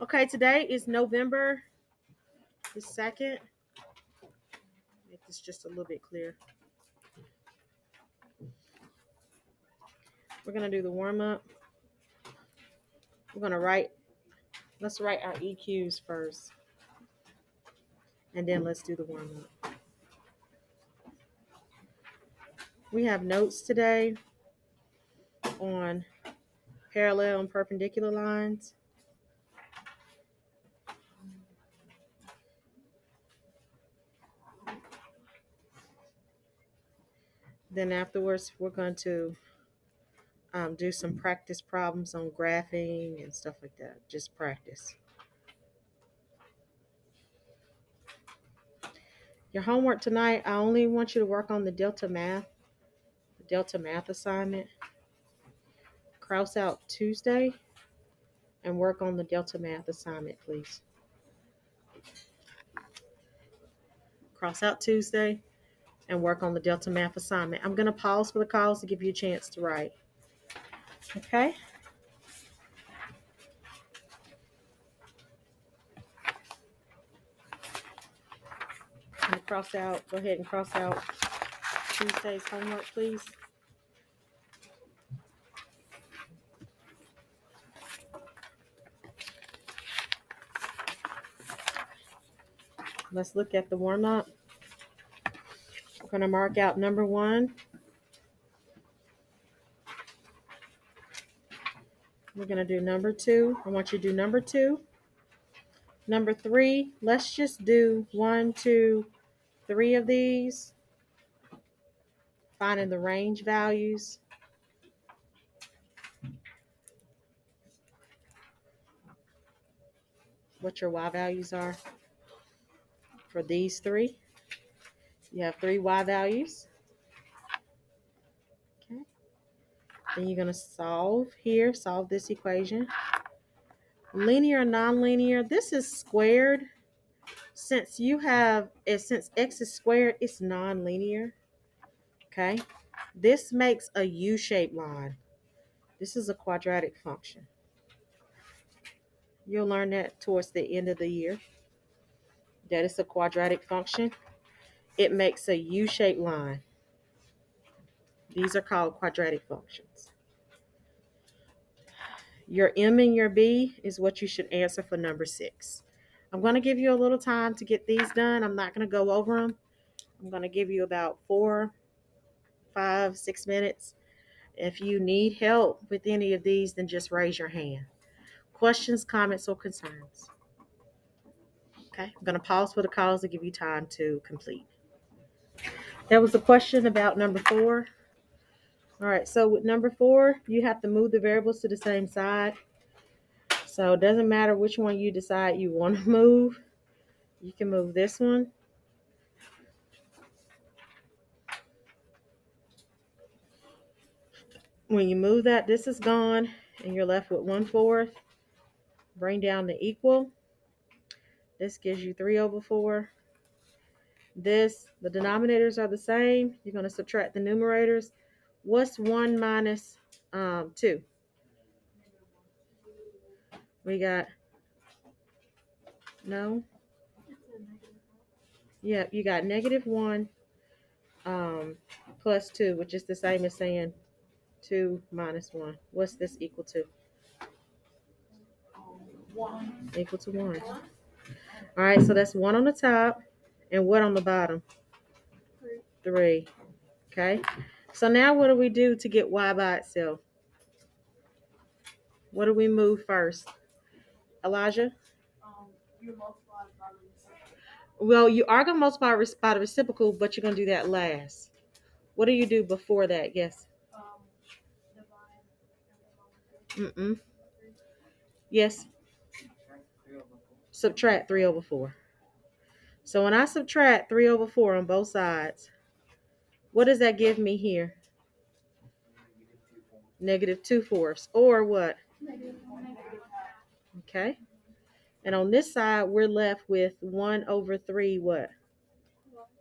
Okay, today is November the 2nd. Make this just a little bit clear. We're going to do the warm up. We're going to write, let's write our EQs first. And then let's do the warm up. We have notes today on parallel and perpendicular lines. Then afterwards, we're going to um, do some practice problems on graphing and stuff like that. Just practice. Your homework tonight, I only want you to work on the Delta Math, the Delta Math assignment. Cross out Tuesday and work on the Delta Math assignment, please. Cross out Tuesday and work on the Delta Math assignment. I'm going to pause for the calls to give you a chance to write. Okay? And cross out, go ahead and cross out Tuesday's homework, please. Let's look at the warm up. We're going to mark out number one. We're going to do number two. I want you to do number two. Number three, let's just do one, two, three of these. Finding the range values. What your Y values are for these three. You have three Y values. Okay. Then you're going to solve here, solve this equation. Linear, nonlinear, this is squared. Since you have, eh, since x is squared, it's nonlinear. Okay. This makes a U-shaped line. This is a quadratic function. You'll learn that towards the end of the year. That is a quadratic function. It makes a U-shaped line. These are called quadratic functions. Your M and your B is what you should answer for number six. I'm going to give you a little time to get these done. I'm not going to go over them. I'm going to give you about four, five, six minutes. If you need help with any of these, then just raise your hand. Questions, comments, or concerns? Okay, I'm going to pause for the calls to give you time to complete. There was the question about number four. All right, so with number four, you have to move the variables to the same side. So it doesn't matter which one you decide you want to move. You can move this one. When you move that, this is gone, and you're left with one fourth. Bring down the equal. This gives you 3 over 4. This, the denominators are the same. You're going to subtract the numerators. What's 1 minus um, 2? We got, no? Yeah, you got negative 1 um, plus 2, which is the same as saying 2 minus 1. What's this equal to? 1. Equal to 1. All right, so that's 1 on the top. And what on the bottom? Three. Three. Okay. So now what do we do to get y by itself? What do we move first? Elijah? Um, you well, you are going to multiply by the reciprocal, but you're going to do that last. What do you do before that? Yes. Um, Mm-mm. Yes. Subtract 3 over 4. So when I subtract 3 over 4 on both sides, what does that give me here? Negative 2 fourths. Or what? Okay. And on this side, we're left with 1 over 3 what?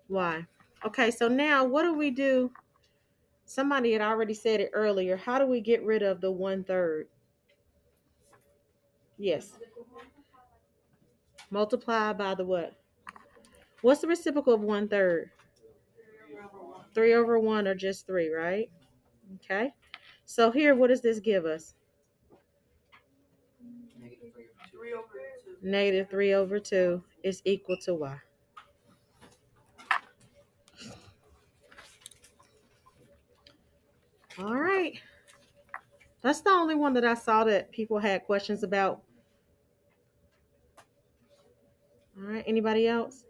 Y. Okay, so now what do we do? Somebody had already said it earlier. How do we get rid of the one third? Yes. multiply by the what? What's the reciprocal of one third? Three over one or just three, right? Okay. So here, what does this give us? Negative three over two is equal to y. All right. That's the only one that I saw that people had questions about. All right. Anybody else?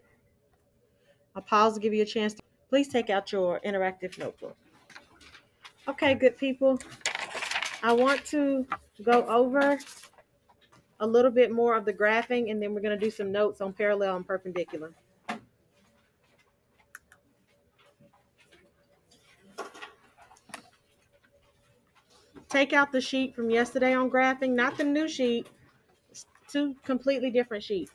I'll pause to give you a chance. To, please take out your interactive notebook. Okay, good people. I want to go over a little bit more of the graphing and then we're going to do some notes on parallel and perpendicular. Take out the sheet from yesterday on graphing, not the new sheet, two completely different sheets.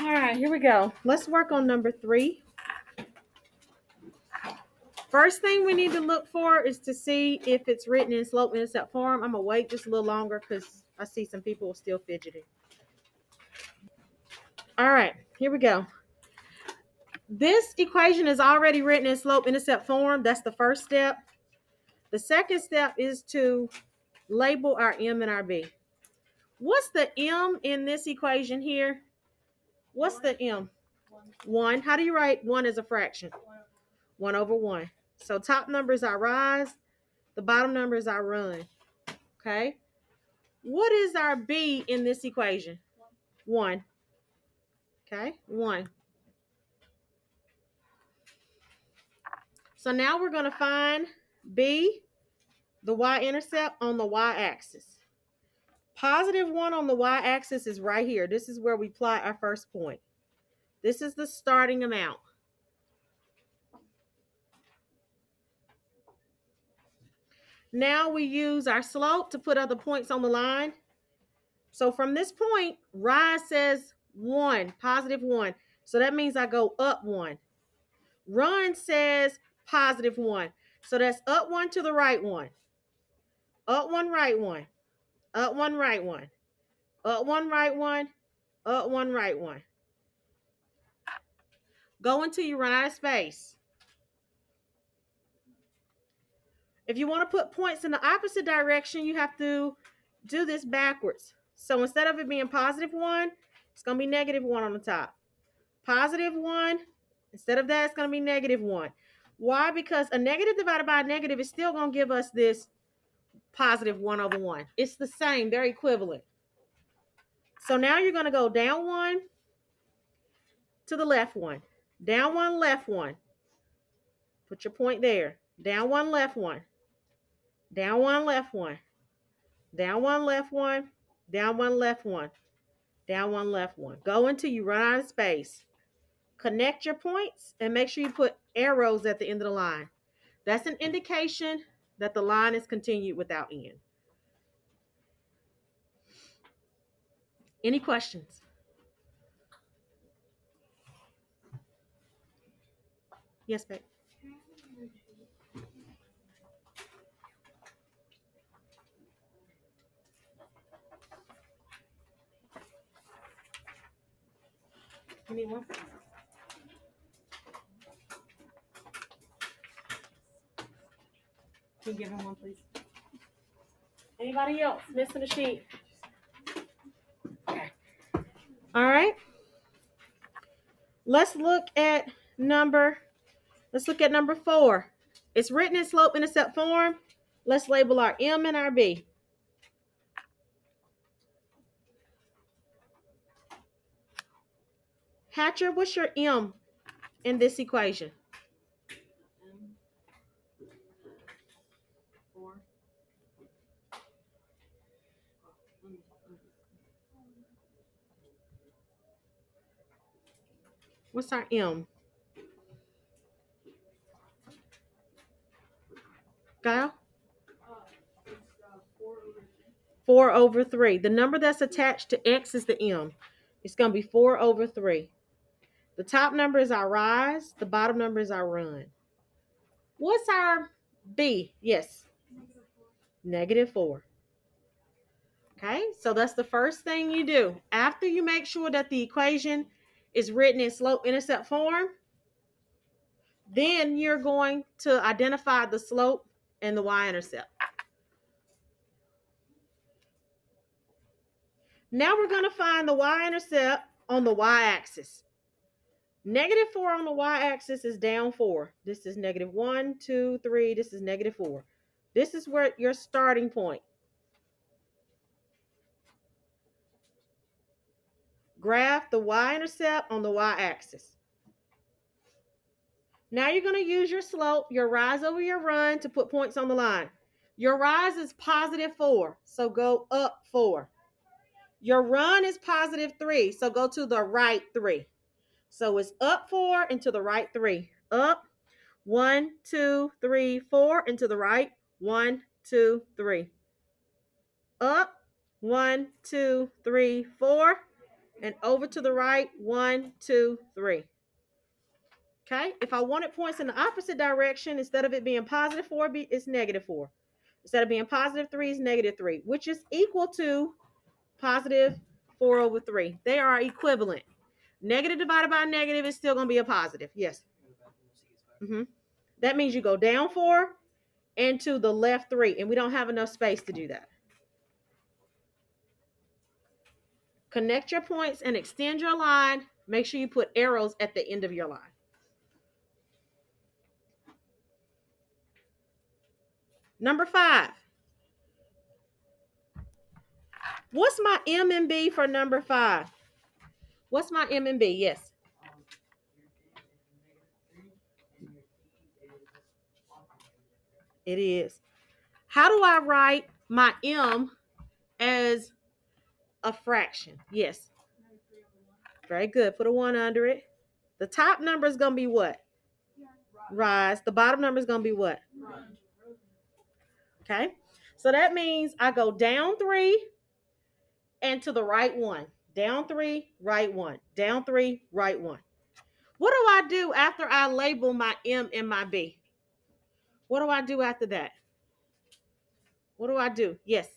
All right, here we go. Let's work on number three. First thing we need to look for is to see if it's written in slope intercept form. I'm going to wait just a little longer because I see some people still fidgeting. All right, here we go. This equation is already written in slope intercept form. That's the first step. The second step is to label our m and our b. What's the m in this equation here? What's the m? One. How do you write one as a fraction? One over one. So top numbers are rise, the bottom numbers are run. Okay. What is our b in this equation? One. Okay, one. So now we're going to find b, the y-intercept on the y-axis. Positive 1 on the y-axis is right here. This is where we plot our first point. This is the starting amount. Now we use our slope to put other points on the line. So from this point, rise says 1, positive 1. So that means I go up 1. Run says positive 1. So that's up 1 to the right 1. Up 1, right 1. Up one, right one. Up one, right one. Up one, right one. Go until you run out of space. If you want to put points in the opposite direction, you have to do this backwards. So instead of it being positive 1, it's going to be negative 1 on the top. Positive 1, instead of that, it's going to be negative 1. Why? Because a negative divided by a negative is still going to give us this positive 1 over 1. It's the same. They're equivalent. So now you're going to go down 1 to the left 1. Down 1, left 1. Put your point there. Down 1, left 1. Down 1, left 1. Down 1, left 1. Down 1, left 1. Down 1, left 1. Go until you run out of space. Connect your points and make sure you put arrows at the end of the line. That's an indication that the line is continued without end. Any questions? Yes, babe. You need one? Can you give him one, please? Anybody else missing a sheet? Okay. All right. Let's look at number, let's look at number four. It's written in slope intercept form. Let's label our M and our B. Hatcher, what's your M in this equation? What's our M? Kyle? 4 over 3. The number that's attached to x is the m. It's going to be 4 over 3. The top number is our rise. The bottom number is our run. What's our b? Yes. Negative 4. Okay, so that's the first thing you do. After you make sure that the equation is written in slope intercept form, then you're going to identify the slope and the y-intercept. Now we're going to find the y-intercept on the y-axis. Negative 4 on the y-axis is down 4. This is negative 1, 2, 3. This is negative 4. This is where your starting point. Graph the y-intercept on the y-axis. Now you're going to use your slope, your rise over your run to put points on the line. Your rise is positive 4, so go up 4. Your run is positive 3, so go to the right 3. So it's up 4 and to the right 3. Up, 1, 2, 3, 4, and to the right, 1, 2, 3. Up, 1, 2, 3, 4, and over to the right, one, two, three. Okay, if I wanted points in the opposite direction, instead of it being positive 4, it's negative 4. Instead of being positive 3, it's negative 3, which is equal to positive 4 over 3. They are equivalent. Negative divided by negative is still going to be a positive. Yes. Mm-hmm. That means you go down 4 and to the left 3, and we don't have enough space to do that. Connect your points and extend your line. Make sure you put arrows at the end of your line. Number five. What's my M and B for number five? What's my M and B? Yes. It is. How do I write my M as a fraction? Yes. Very good. Put a one under it. The top number is going to be what? Rise. The bottom number is going to be what? Okay. So that means I go down three and to the right one. Down three, right one. Down three, right one. What do I do after I label my M and my B? What do I do after that? What do I do? Yes.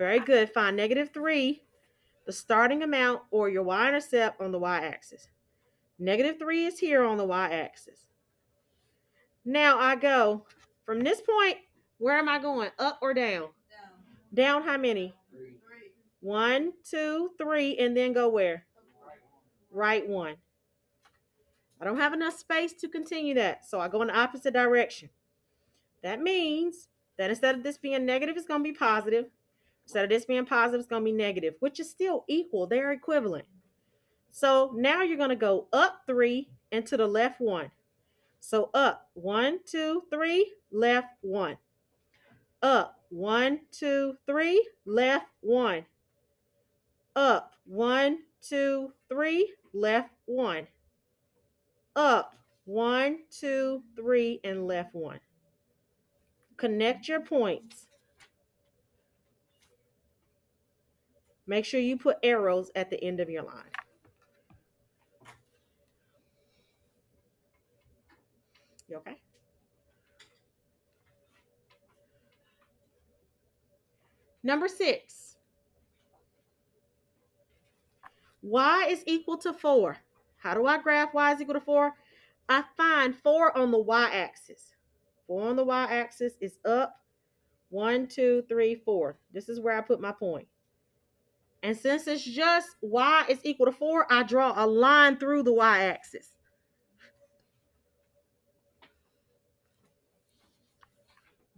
Very good. Find negative 3, the starting amount, or your y-intercept on the y-axis. Negative 3 is here on the y-axis. Now I go from this point, where am I going? Up or down? Down. Down how many? Three. One, two, three, and then go where? Right one. I don't have enough space to continue that, so I go in the opposite direction. That means that instead of this being negative, it's going to be positive. Instead of this being positive, it's going to be negative, which is still equal. They're equivalent. So now you're going to go up three and to the left one. So up, one, two, three, left, one. Up, one, two, three, left, one. Up, one, two, three, left, one. Up, one, two, three, and left, one. Connect your points. Make sure you put arrows at the end of your line. You okay? Number six. Y is equal to 4. How do I graph y is equal to 4? I find 4 on the y-axis. 4 on the y-axis is up. 1, 2, 3, 4. This is where I put my point. And since it's just y is equal to 4, I draw a line through the y-axis.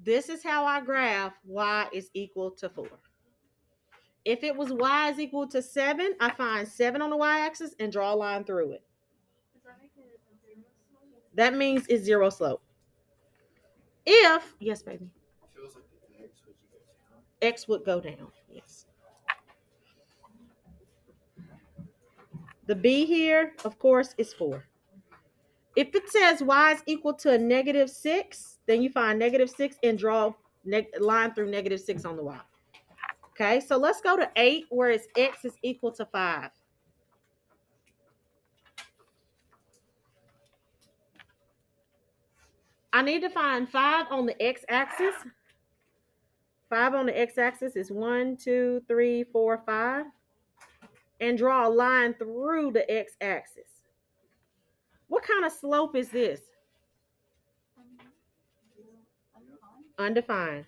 This is how I graph y is equal to 4. If it was y is equal to 7, I find 7 on the y-axis and draw a line through it. That means it's zero slope. If, yes, baby. X would go down, yes. The B here, of course, is 4. If it says y is equal to a negative 6, then you find negative 6 and draw line through negative 6 on the y. Okay, so let's go to 8 where it's x is equal to 5. I need to find 5 on the x-axis. 5 on the x-axis is 1, 2, 3, 4, 5. And draw a line through the x-axis. What kind of slope is this? Undefined.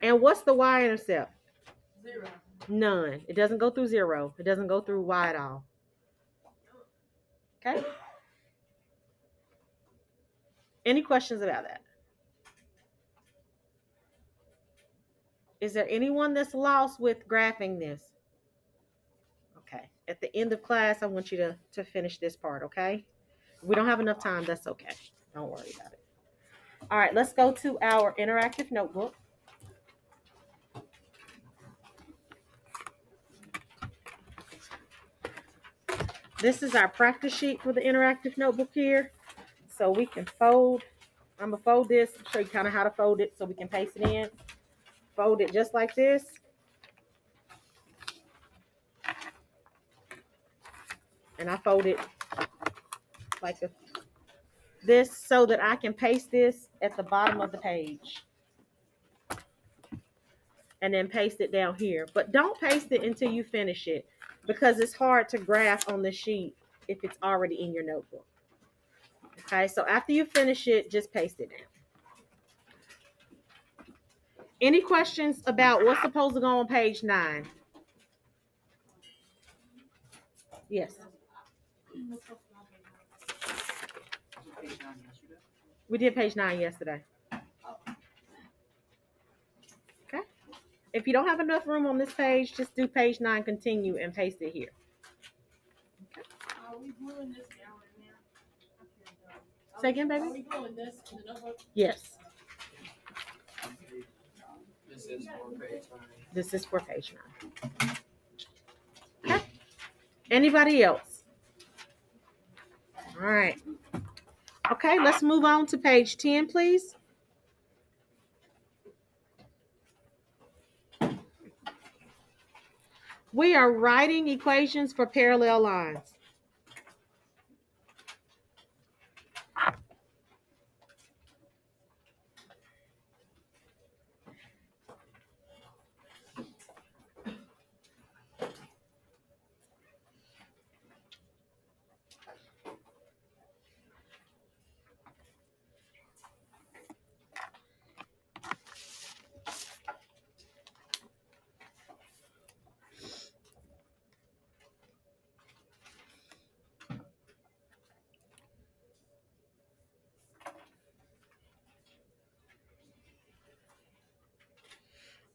And what's the y-intercept? Zero. None. It doesn't go through zero. It doesn't go through y at all. Okay? Any questions about that? Is there anyone that's lost with graphing this? Okay. At the end of class, I want you to, to finish this part, okay? We don't have enough time, that's okay. Don't worry about it. All right, let's go to our interactive notebook. This is our practice sheet for the interactive notebook here. So we can fold. I'm gonna fold this, show you kind of how to fold it so we can paste it in. Fold it just like this. And I fold it like a, this so that I can paste this at the bottom of the page. And then paste it down here. But don't paste it until you finish it because it's hard to graph on the sheet if it's already in your notebook. Okay, so after you finish it, just paste it down. Any questions about what's supposed to go on page nine? Yes, we did page nine yesterday. Okay. If you don't have enough room on this page, just do page nine, continue, and paste it here. Are we this now? Say again, baby? we this in the notebook? Yes, is page nine. this is for page nine. Okay. Anybody else? All right. Okay, let's move on to page 10, please. We are writing equations for parallel lines.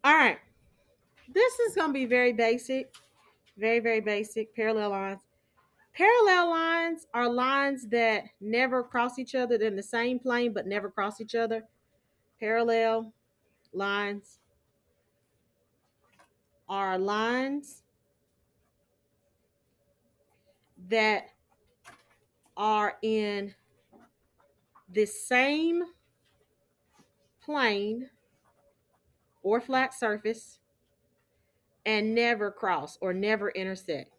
All right. This is going to be very basic. Very, very basic. Parallel lines. Parallel lines are lines that never cross each other. They're in the same plane but never cross each other. Parallel lines are lines that are in the same plane or flat surface and never cross or never intersect.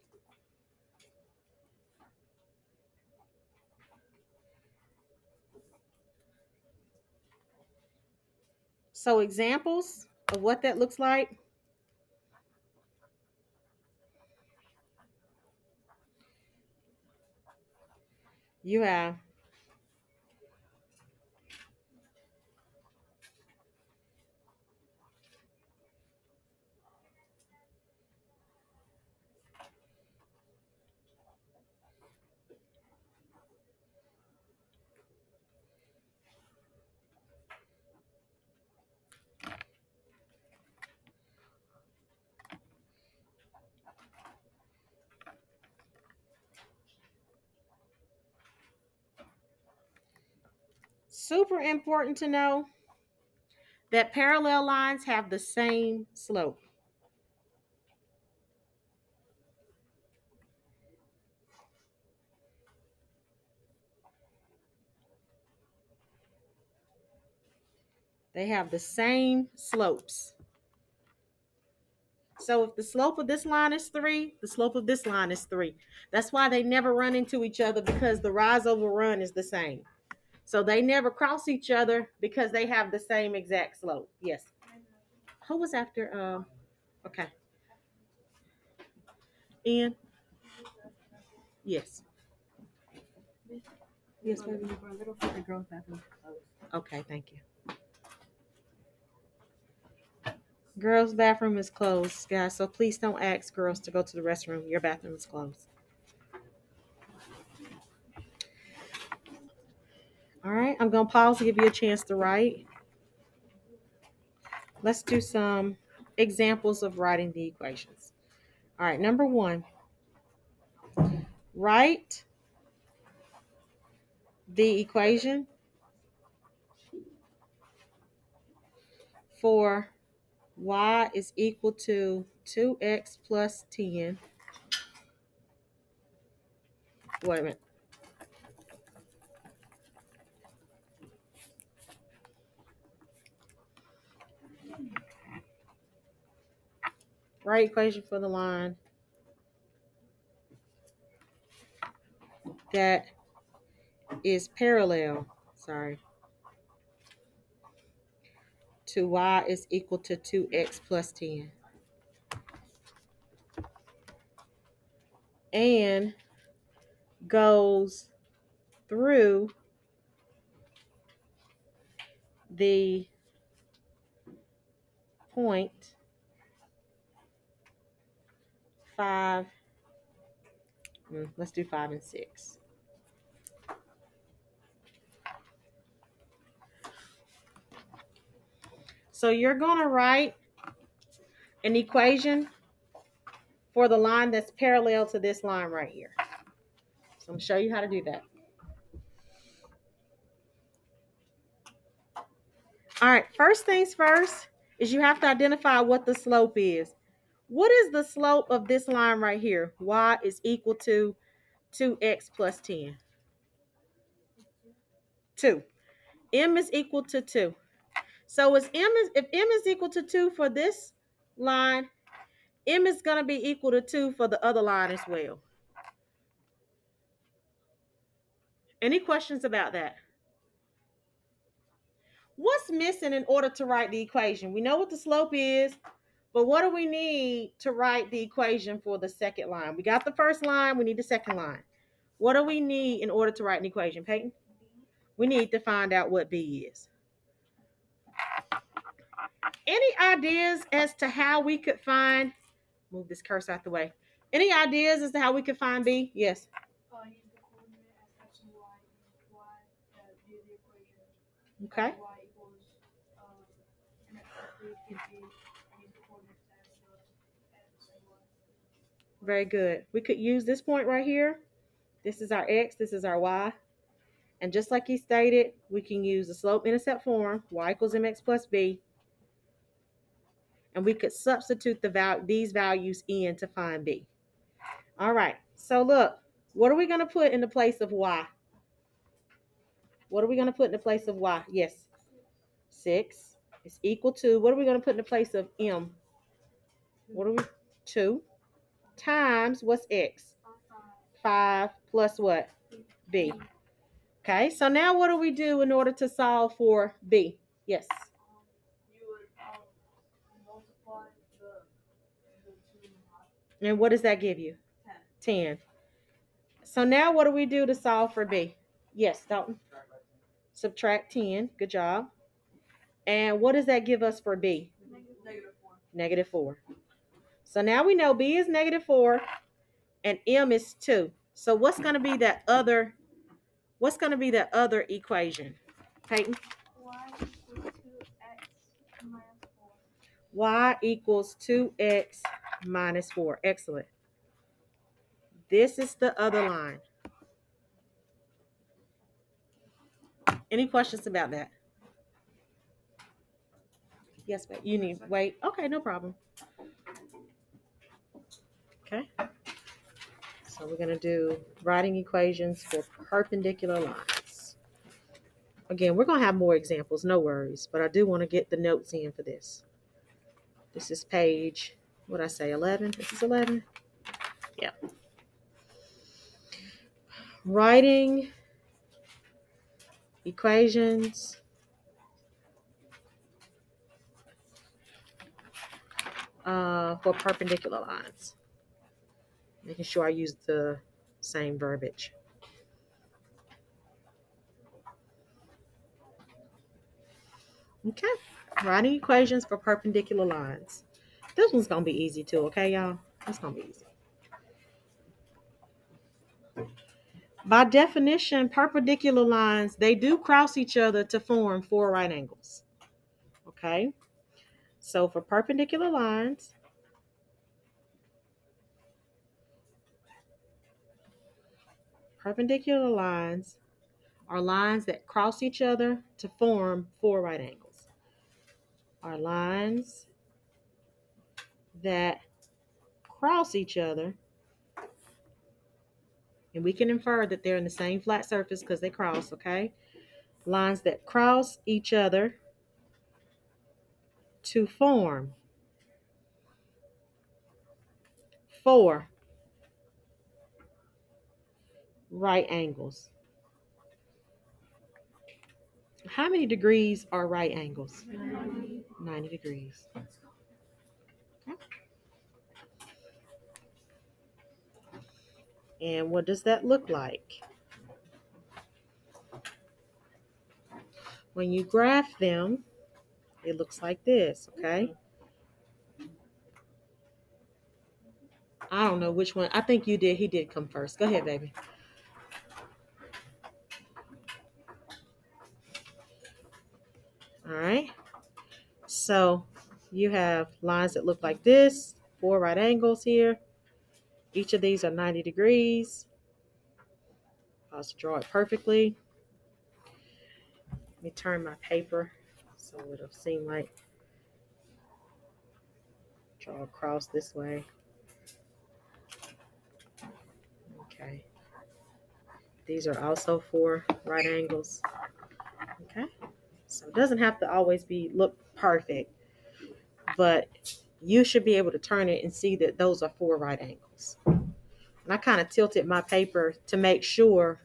So examples of what that looks like. You have super important to know that parallel lines have the same slope. They have the same slopes. So if the slope of this line is 3, the slope of this line is 3. That's why they never run into each other because the rise over run is the same. So they never cross each other because they have the same exact slope. Yes. Who was after? Um. Okay. Ian. Yes. Yes, baby. Okay, thank you. Girls' bathroom is closed, guys, so please don't ask girls to go to the restroom. Your bathroom is closed. All right, I'm going to pause to give you a chance to write. Let's do some examples of writing the equations. All right, number one write the equation for y is equal to 2x plus 10. Wait a minute. Write equation for the line that is parallel. Sorry to y is equal to 2x plus 10. And goes through the point five. mm, Let's do five and six. So you're going to write an equation for the line that's parallel to this line right here. So I'm going to show you how to do that. All right, first things first is you have to identify what the slope is. What is the slope of this line right here? y is equal to 2x plus 10. 2. m is equal to 2. So is m is if m is equal to 2 for this line, m is going to be equal to 2 for the other line as well. Any questions about that? What's missing in order to write the equation? We know what the slope is, but what do we need to write the equation for the second line? We got the first line, we need the second line. What do we need in order to write an equation, Peyton? We need to find out what B is. Any ideas as to how we could find, move this cursor out the way. Any ideas as to how we could find B? Yes. Uh, use the coordinate as x and y, y, uh, do the equation. Okay. Y equals, um, mx plus three, gives you, use the coordinates as the x and y. Very good. We could use this point right here. This is our x, this is our y. And just like he stated, we can use the slope intercept form, y equals mx plus b. And we could substitute the val- these values in to find b. All right, so look, what are we going to put in the place of y? What are we going to put in the place of y? Yes, 6 is equal to, what are we going to put in the place of m? What are we, 2 times, what's x? 5 plus what? b. Okay, so now what do we do in order to solve for b? Yes. You would, multiply the, the two by And what does that give you? ten. 10. So now what do we do to solve for b? Yes, Dalton. Subtract 10. Good job. And what does that give us for b? Negative four. Negative 4. So now we know b is negative 4 and m is 2. So what's going to be that other what's going to be that other equation? Peyton? Y equals two x y equals 2x minus minus 4. Excellent. This is the other line. Any questions about that? Yes, but you need wait. Okay, no problem. Okay. So we're going to do writing equations for perpendicular lines. Again, we're going to have more examples, no worries, but I do want to get the notes in for this. This is page, what I say, 11? This is 11? Yeah. Writing equations uh, for perpendicular lines. Making sure I use the same verbiage. Okay, writing equations for perpendicular lines. This one's gonna be easy too, okay, y'all? It's gonna be easy. By definition, perpendicular lines, they do cross each other to form four right angles. Okay, so for perpendicular lines, perpendicular lines are lines that cross each other to form four right angles. Are lines that cross each other, and we can infer that they're in the same flat surface because they cross, okay? Lines that cross each other to form four right angles. How many degrees are right angles? 90 degrees. Okay. And what does that look like? When you graph them, it looks like this, okay? I don't know which one. I think you did. He did come first. Go ahead, baby. All right. So you have lines that look like this, four right angles here. Each of these are 90 degrees. I'll just draw it perfectly. Let me turn my paper so it'll seem like draw across this way. Okay. These are also four right angles. Okay. So it doesn't have to always be look perfect, but you should be able to turn it and see that those are four right angles. And I kind of tilted my paper to make sure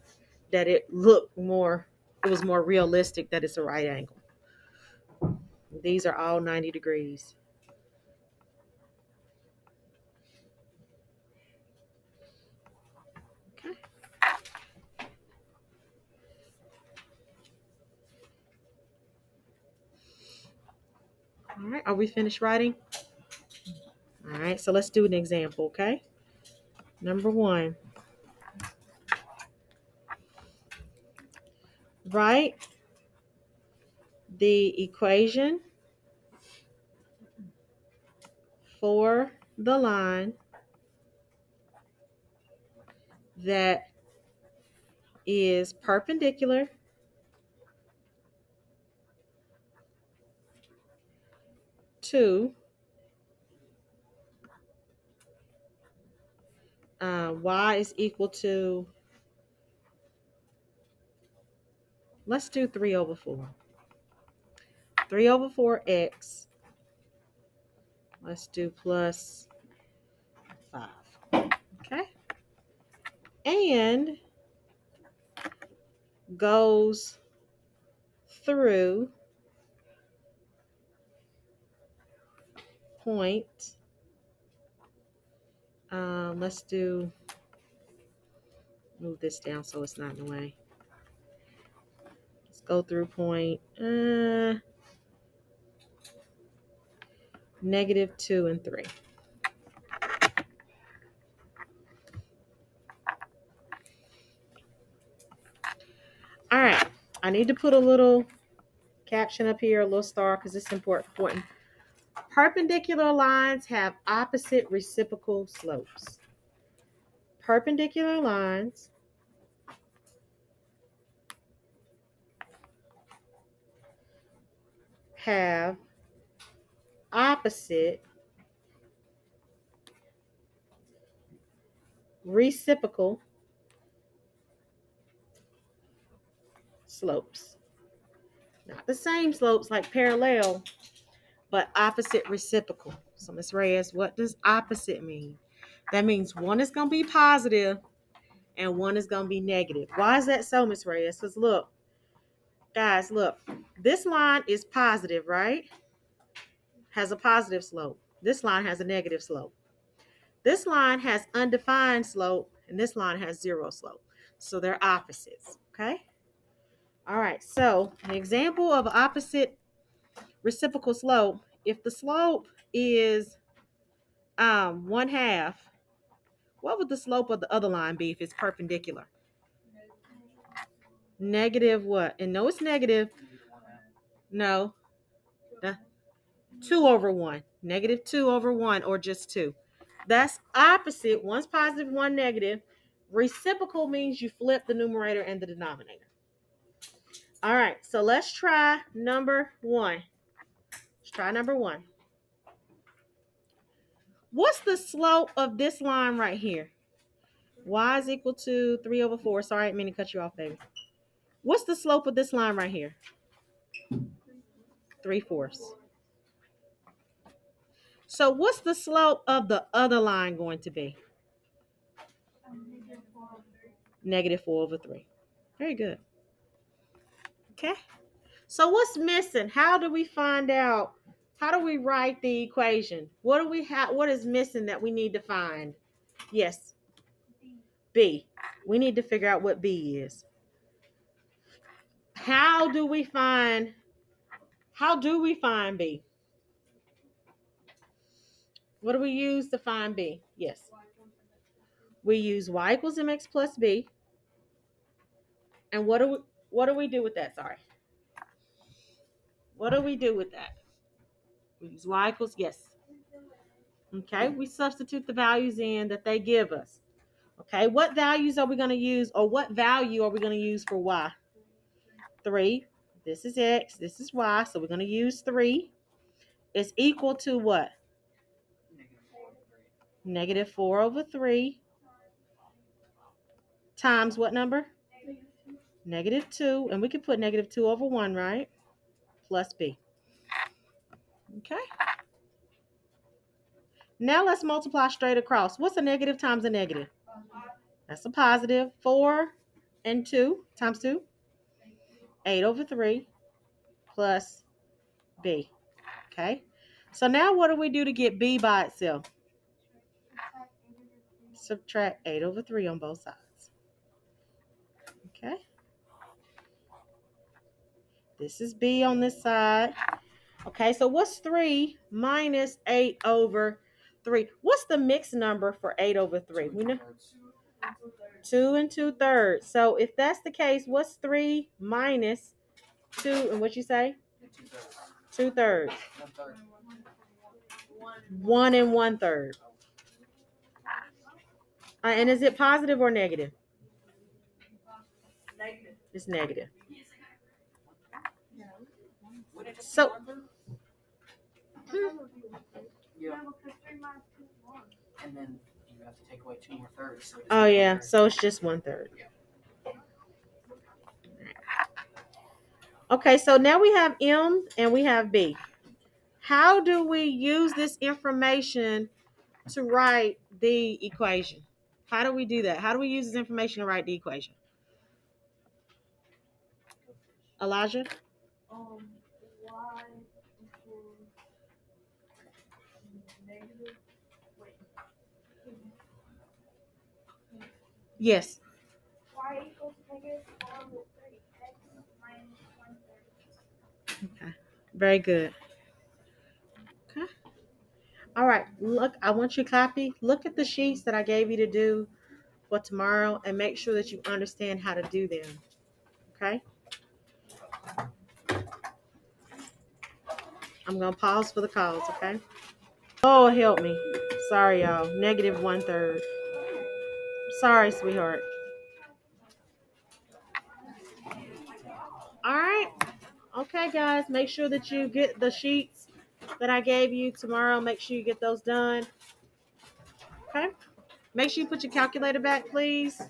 that it looked more, it was more realistic that it's a right angle. These are all 90 degrees. Okay. All right, are we finished writing? All right, so let's do an example, okay? Number one. Write the equation for the line that is perpendicular to uh, y is equal to, let's do 3 over 4. 3 over 4x, let's do plus 5. Okay? And goes through point. Um, let's do, move this down so it's not in the way. Let's go through point uh, negative 2 and 3. All right, I need to put a little caption up here, a little star, because it's important. Perpendicular lines have opposite reciprocal slopes. Perpendicular lines have opposite reciprocal slopes. Not the same slopes like parallel, but opposite reciprocal. So Miss Reyes, what does opposite mean? That means one is going to be positive and one is going to be negative. Why is that so, Miss Reyes? Because look, guys, look, this line is positive, right? Has a positive slope. This line has a negative slope. This line has undefined slope, and this line has zero slope. So they're opposites, okay? All right, so an example of opposite reciprocal slope, if the slope is um, one half, what would the slope of the other line be if it's perpendicular? Negative what? And no, it's negative. No. The, two over one. Negative two over one or just two. That's opposite. One's positive, one negative. Reciprocal means you flip the numerator and the denominator. All right, so let's try number one. Try number one. What's the slope of this line right here? Y is equal to 3 over 4. Sorry, I didn't mean to cut you off, baby. What's the slope of this line right here? 3 fourths. So what's the slope of the other line going to be? Negative 4 over 3. Very good. Okay. So what's missing? How do we find out? How do we write the equation? What do we have? What is missing that we need to find? Yes. B. We need to figure out what B is. How do we find? How do we find B? What do we use to find B? Yes. We use y equals mx plus b. And what do we what do we do with that? Sorry. What do we do with that? Use y equals yes. Okay, we substitute the values in that they give us. Okay, what values are we going to use or what value are we going to use for y? 3. This is x, this is y, so we're going to use 3. It's equal to what? Negative 4 over 3 times what number? Negative 2. And we can put negative 2 over 1, right? Plus b. Okay. Now let's multiply straight across. What's a negative times a negative? That's a positive. 4 and 2 times 2. 8 over 3 plus b. Okay. So now what do we do to get b by itself? Subtract 8 over 3 on both sides. Okay. This is b on this side. Okay, so what's 3 minus 8 over 3? What's the mixed number for 8 over 3? We know 2 and 2 thirds. So if that's the case, what's 3 minus 2 and what you say? 2 thirds. 1 and 1 third. Uh, and is it positive or negative? Negative. It's negative. So, Yeah, No, because three minus two is one. and then you have to take away two more thirds. So it's oh one yeah, third. so it's just one third. Okay, so now we have M and we have B. How do we use this information to write the equation? How do we do that? How do we use this information to write the equation? Elijah? Um, y equals negative, wait. Yes. Y equals negative minus. Okay. Very good. Okay. All right. Look, I want you to copy. Look at the sheets that I gave you to do for tomorrow and make sure that you understand how to do them. Okay? I'm going to pause for the calls, okay? Oh, help me. Sorry, y'all. Negative one third. Sorry, sweetheart. All right. Okay, guys, make sure that you get the sheets that I gave you tomorrow. Make sure you get those done. Okay. Make sure you put your calculator back, please.